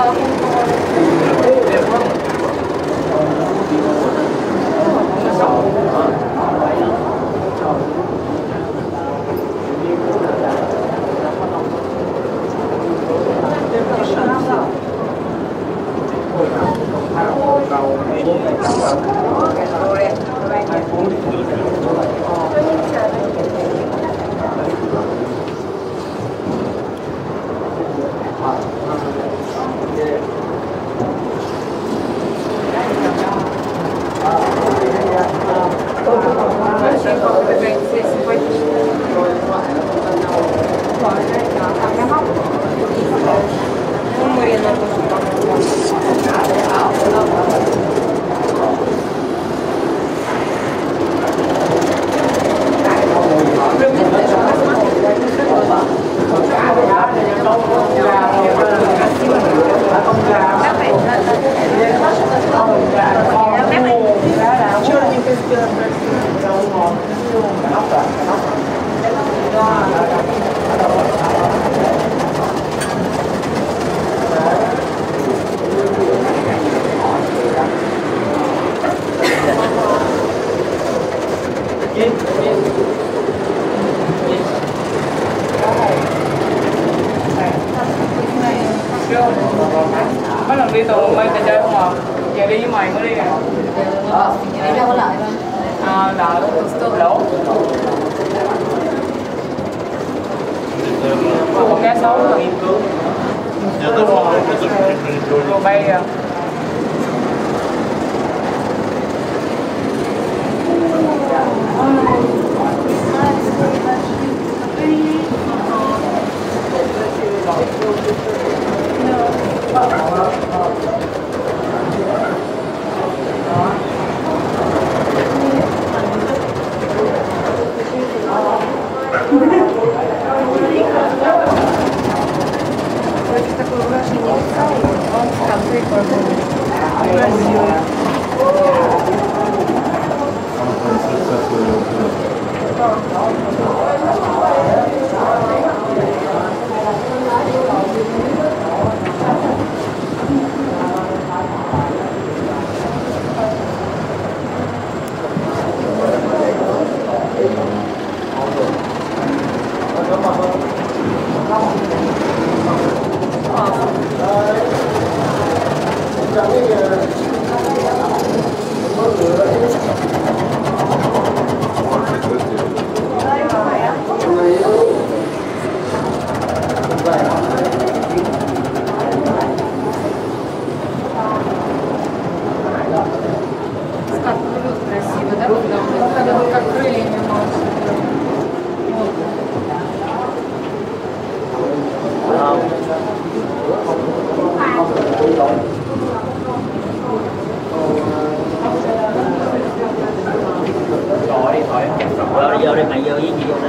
Oh. Mấy mày phải chơi không hợp giờ đi với mày mới đi nè ờ đi đâu có lợi mà à đợi tôi đổ Ủa cá sấu rồi Dạ tôi phòng cái tôi Cô bay kìa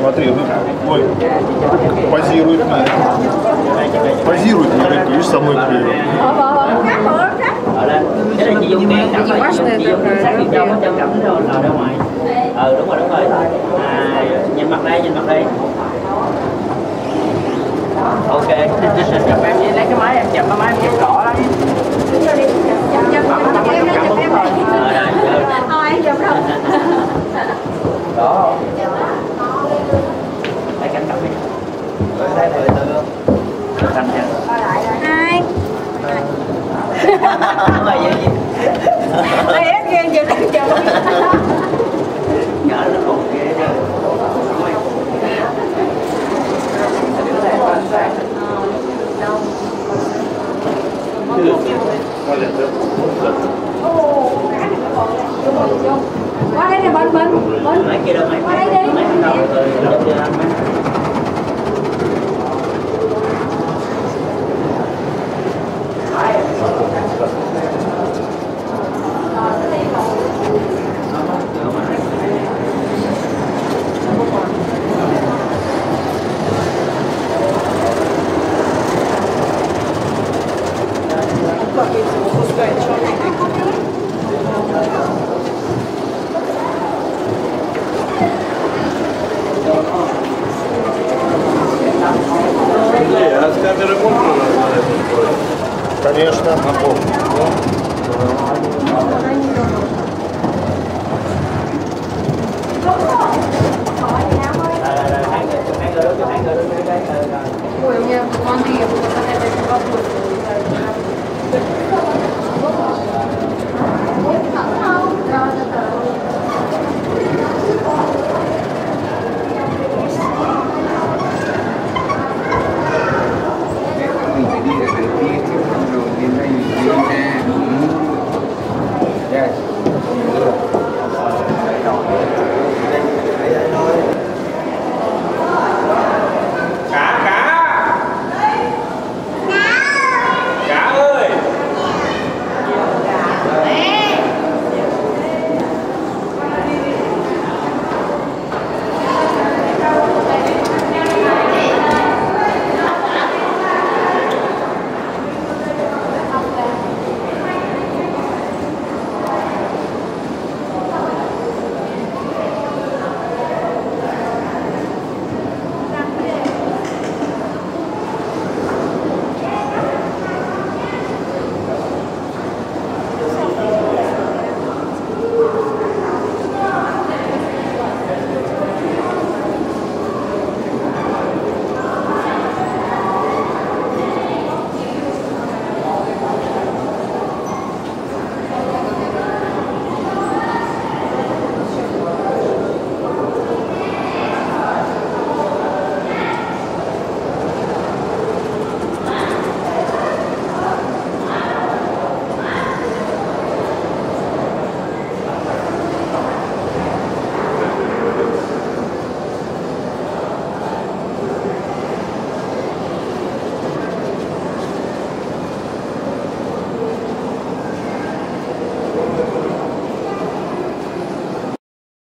Смотри, ну, ой, позирует мне. Позирует мне, говорит, видишь, со мной клеит. Ở đây. Thế là chị dùng đèn cầm Chị lại, watch chị dùng được sát rồi. điện trong trong cắm rồi là ra ngoài. Ừ đúng rồi đúng rồi. À, nhìn mặt đây nhìn mặt đây. Ok. chụp em đi lấy cái máy em chụp cái máy em chụp rõ lắm Mày vậy? Đây hết ghen chưa đang chờ. Nhớ nó còn ghê chứ. Qua đây nè bên bên bên. Đâu Qua đây đi. Конечно, на пол. Ой, у меня в Андрея был вопрос. Yes.